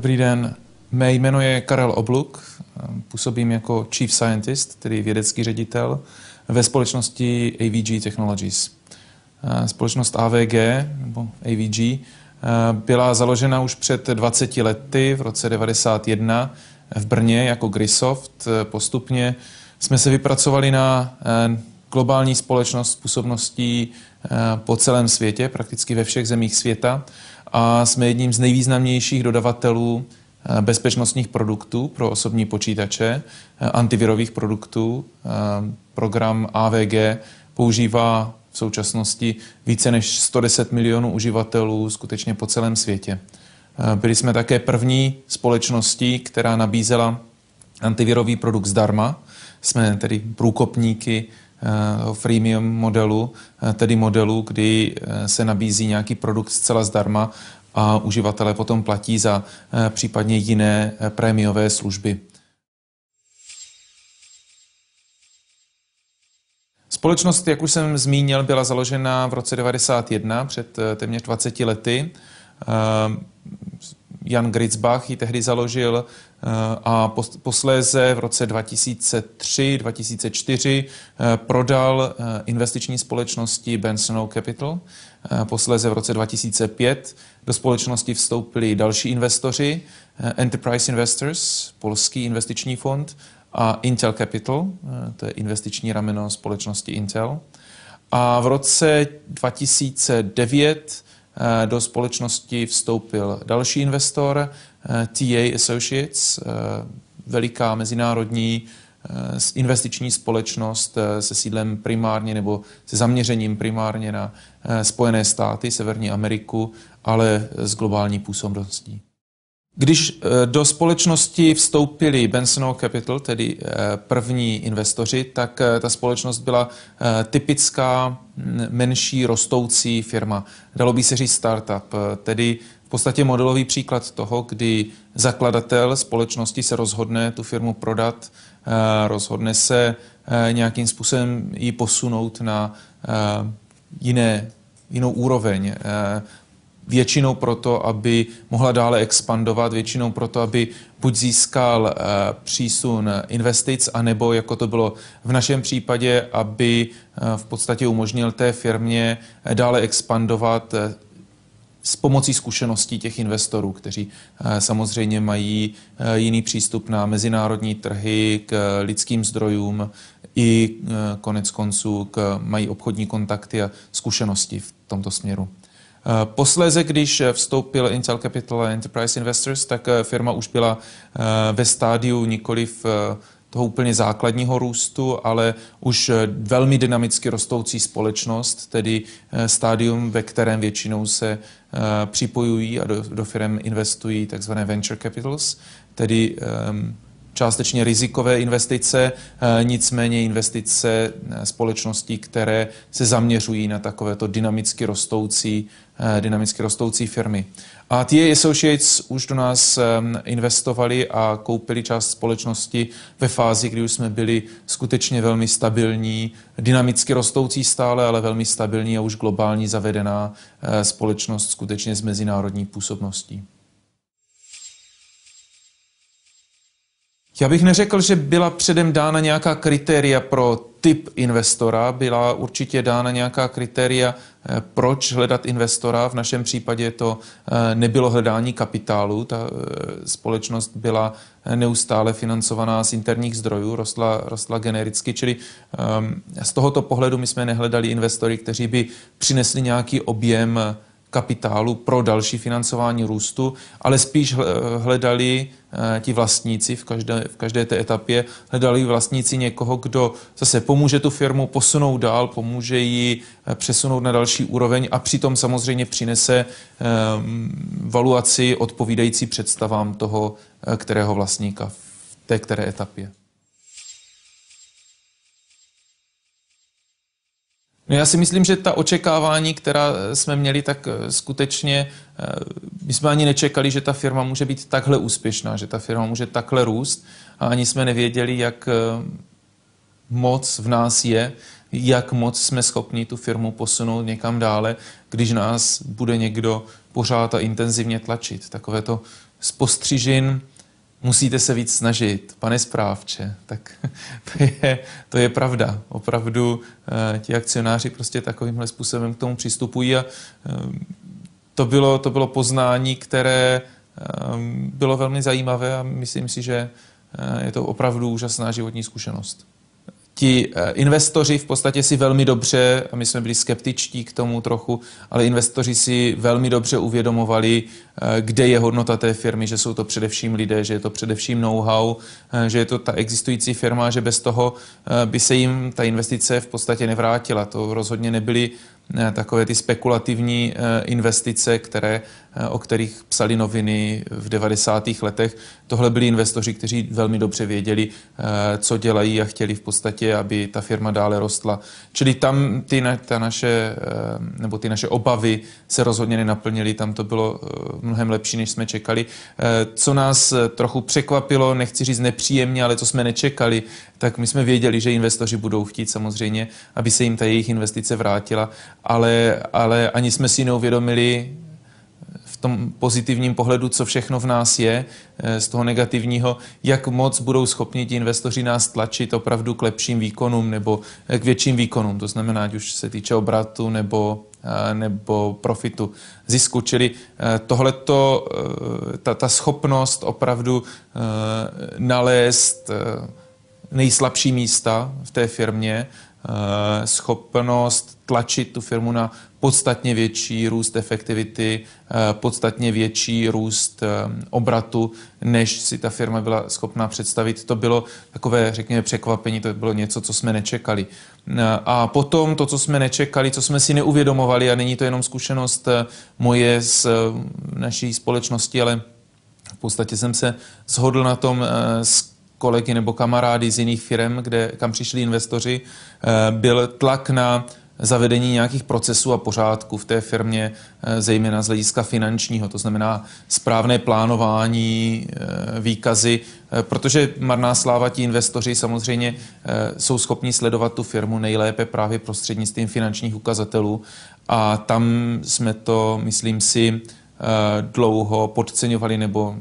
Dobrý den, mé jméno je Karel Obluk, působím jako Chief Scientist, tedy vědecký ředitel ve společnosti AVG Technologies. Společnost AVG nebo AVG byla založena už před 20 lety v roce 1991 v Brně jako Grisoft. Postupně jsme se vypracovali na globální společnost s působností po celém světě, prakticky ve všech zemích světa a jsme jedním z nejvýznamnějších dodavatelů eh, bezpečnostních produktů pro osobní počítače, eh, antivirových produktů. Eh, program AVG používá v současnosti více než 110 milionů uživatelů skutečně po celém světě. Byli jsme také první společností, která nabízela antivirový produkt zdarma. Jsme tedy průkopníky freemium modelu, eh, tedy modelu, kdy eh, se nabízí nějaký produkt zcela zdarma a uživatelé potom platí za eh, případně jiné prémiové služby. Společnost, jak už jsem zmínil, byla založena v roce 1991, před téměř 20 lety. Jan Gritzbach ji tehdy založil eh, a posléze v roce 2003-2004 eh, prodal eh, investiční společnosti Benson Capital. Posléze v roce 2005 do společnosti vstoupili další investoři, Enterprise Investors, polský investiční fond, a Intel Capital, to je investiční rameno společnosti Intel. A v roce 2009 Eh, do společnosti vstoupil další investor, eh, TA Associates, eh, veliká mezinárodní investiční společnost se sídlem primárně nebo se zaměřením primárně na Spojené státy, Severní Ameriku, ale s globální působností. Když eh, do společnosti vstoupili Benson Capital, tedy eh, první investoři, tak eh, ta společnost byla typická menší rostoucí firma. Dalo by se říct startup, tedy v podstatě modelový příklad toho, kdy zakladatel společnosti se rozhodne tu firmu prodat, rozhodne se nějakým způsobem ji posunout na jiné, jinou úroveň, většinou proto, aby mohla dále expandovat, většinou proto, aby buď získal eh, přísun investic, anebo, jako to bylo v našem případě, aby eh, v podstatě umožnil té firmě eh, dále expandovat s pomocí zkušeností těch investorů, kteří samozřejmě mají jiný přístup na mezinárodní trhy, k lidským zdrojům i konec konců k, mají obchodní kontakty a zkušenosti v tomto směru. Eh, posléze, když vstoupil Intel Capital Enterprise Investors, tak eh, firma už byla eh, ve stádiu nikoliv toho úplně základního růstu, ale už velmi dynamicky rostoucí společnost, tedy stádium, ve kterém většinou se připojují a do, do firm investují takzvané venture capitals, tedy um, částečně rizikové investice, eh, nicméně investice eh, společností, které se zaměřují na takovéto dynamicky rostoucí, eh, dynamicky rostoucí firmy. A TA Associates už do nás investovali a koupili část společnosti ve fázi, kdy už jsme byli skutečně velmi stabilní, dynamicky rostoucí stále, ale velmi stabilní a už globální zavedená společnost skutečně s mezinárodní působností. Já bych neřekl, že byla předem dána nějaká kritéria pro typ investora, byla určitě dána nějaká kritéria, eh, proč hledat investora. V našem případě to eh, nebylo hledání kapitálu, ta eh, společnost byla neustále financovaná z interních zdrojů, rostla, rostla genericky, čili um, z tohoto pohledu my jsme nehledali investory, kteří by přinesli nějaký objem kapitálu pro další financování růstu, ale spíš hledali eh, ti vlastníci v každé, v každé té etapě, hledali vlastníci někoho, kdo zase pomůže tu firmu posunout dál, pomůže ji eh, přesunout na další úroveň a přitom samozřejmě přinese um, valuaci odpovídající představám toho, kterého vlastníka v té které etapě. No já si myslím, že ta očekávání, která jsme měli, tak eh, skutečně eh, my jsme ani nečekali, že ta firma může být takhle úspěšná, že ta firma může takhle růst a ani jsme nevěděli, jak eh, moc v nás je, jak moc jsme schopni tu firmu posunout někam dále, když nás bude někdo pořád a intenzivně tlačit. Takové to z postřižin musíte se víc snažit, pane správče. Tak to je, to je pravda. Opravdu eh, ti akcionáři prostě takovýmhle způsobem k tomu přistupují a eh, to bylo, to bylo poznání, které eh, bylo velmi zajímavé a myslím si, že je to opravdu úžasná životní zkušenost ti eh, investoři v podstatě si velmi dobře, a my jsme byli skeptičtí k tomu trochu, ale investoři si velmi dobře uvědomovali, eh, kde je hodnota té firmy, že jsou to především lidé, že je to především know-how, eh, že je to ta existující firma, že bez toho by se jim ta investice v podstatě nevrátila. To rozhodně nebyly takové ty spekulativní investice, které o kterých psali noviny v 90. letech. Tohle byli investoři, kteří velmi dobře věděli, eh, co dělají a chtěli v podstatě, aby ta firma dále rostla. Čili tam ty, ta naše, eh, nebo ty naše obavy se rozhodně nenaplnily, tam to bylo eh, mnohem lepší, než jsme čekali. Co nás trochu překvapilo, nechci říct nepříjemně, ale co jsme nečekali, tak my jsme věděli, že investoři budou chtít samozřejmě, aby se jim ta jejich investice vrátila, ale, ale ani jsme si neuvědomili, tom pozitivním pohledu, co všechno v nás je, eh, z toho negativního, jak moc budou schopni ti investoři nás tlačit opravdu k lepším výkonům nebo eh, k větším výkonům. To znamená, ať už se týče obratu nebo eh, nebo profitu, zisku. Čili tohleto, ta, ta schopnost opravdu nalézt nejslabší místa v té firmě, schopnost tlačit tu firmu na podstatně větší růst efektivity, eh, podstatně větší růst eh, obratu, než si ta firma byla schopná představit. To bylo takové, řekněme, překvapení, to bylo něco, co jsme nečekali. Eh, a potom to, co jsme nečekali, co jsme si neuvědomovali, a není to jenom zkušenost moje z naší společnosti, ale v podstatě jsem se shodl na tom s kolegy nebo kamarády z jiných firm, kde, kam přišli investoři, byl tlak na zavedení nějakých procesů a pořádků v té firmě, eh, zejména z hlediska finančního, to znamená správné plánování, eh, výkazy, eh, protože marná sláva ti investoři samozřejmě jsou schopni sledovat tu firmu nejlépe právě prostřednictvím finančních ukazatelů a tam jsme to, myslím si, dlouho podceňovali nebo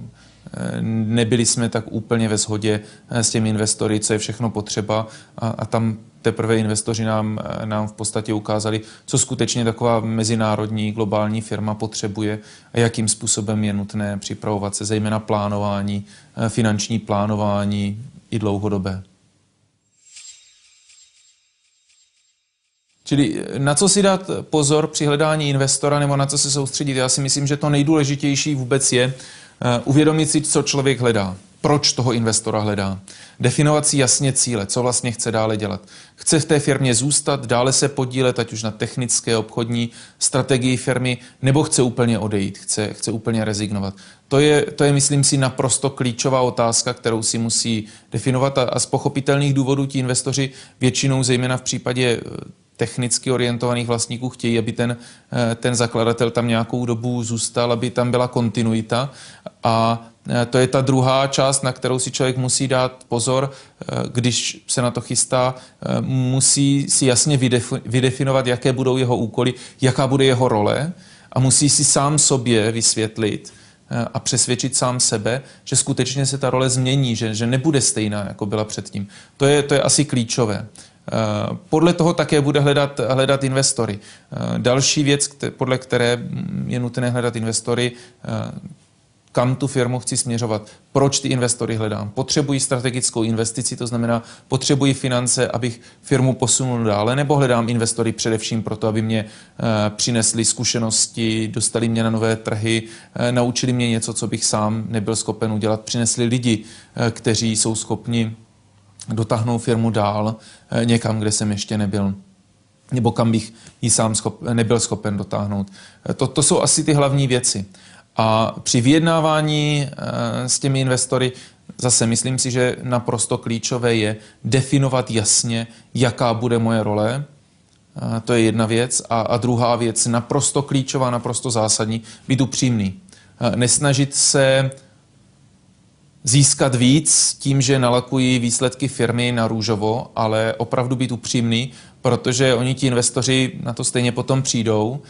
nebyli jsme tak úplně ve shodě s těmi investory, co je všechno potřeba a, a tam teprve investoři nám, nám v podstatě ukázali, co skutečně taková mezinárodní globální firma potřebuje a jakým způsobem je nutné připravovat se, zejména plánování, eh, finanční plánování i dlouhodobé. Čili eh, na co si dát pozor při hledání investora nebo na co se soustředit? Já si myslím, že to nejdůležitější vůbec je eh, uvědomit si, co člověk hledá proč toho investora hledá. Definovat si jasně cíle, co vlastně chce dále dělat. Chce v té firmě zůstat, dále se podílet, ať už na technické, obchodní strategii firmy, nebo chce úplně odejít, chce, chce úplně rezignovat. To je, to je, myslím si, naprosto klíčová otázka, kterou si musí definovat a, a z pochopitelných důvodů ti investoři většinou, zejména v případě eh, technicky orientovaných vlastníků chtějí, aby ten, eh, ten zakladatel tam nějakou dobu zůstal, aby tam byla kontinuita a Eh, to je ta druhá část, na kterou si člověk musí dát pozor, eh, když se na to chystá. Musí si jasně vydefinovat, jaké budou jeho úkoly, jaká bude jeho role a musí si sám sobě vysvětlit a přesvědčit sám sebe, že skutečně se ta role změní, že, že nebude stejná, jako byla předtím. To je, to je asi klíčové. Podle toho také bude hledat, hledat investory. Další věc, podle které je nutné hledat investory, kam tu firmu chci směřovat, proč ty investory hledám. Potřebují strategickou investici, to znamená, potřebují finance, abych firmu posunul dále, nebo hledám investory především proto, aby mě přinesli zkušenosti, dostali mě na nové trhy, naučili mě něco, co bych sám nebyl schopen udělat, přinesli lidi, kteří jsou schopni dotáhnout firmu dál e, někam, kde jsem ještě nebyl nebo kam bych ji sám schop, nebyl schopen dotáhnout. To, to jsou asi ty hlavní věci. A při vyjednávání eh, s těmi investory zase myslím si, že naprosto klíčové je definovat jasně, jaká bude moje role. Eh, to je jedna věc. A, a druhá věc, naprosto klíčová, naprosto zásadní, být upřímný. Eh, nesnažit se získat víc tím, že nalakují výsledky firmy na růžovo, ale opravdu být upřímný, protože oni ti investoři na to stejně potom přijdou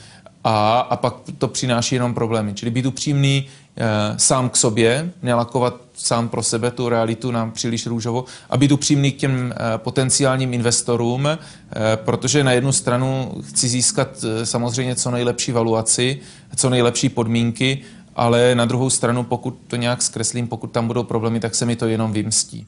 a, a pak to přináší jenom problémy. Čili být upřímný e, sám k sobě, nelakovat sám pro sebe tu realitu na příliš růžovo a být upřímný k těm e, potenciálním investorům, e, protože na jednu stranu chci získat e, samozřejmě co nejlepší valuaci, co nejlepší podmínky, ale na druhou stranu, pokud to nějak zkreslím, pokud tam budou problémy, tak se mi to jenom vymstí.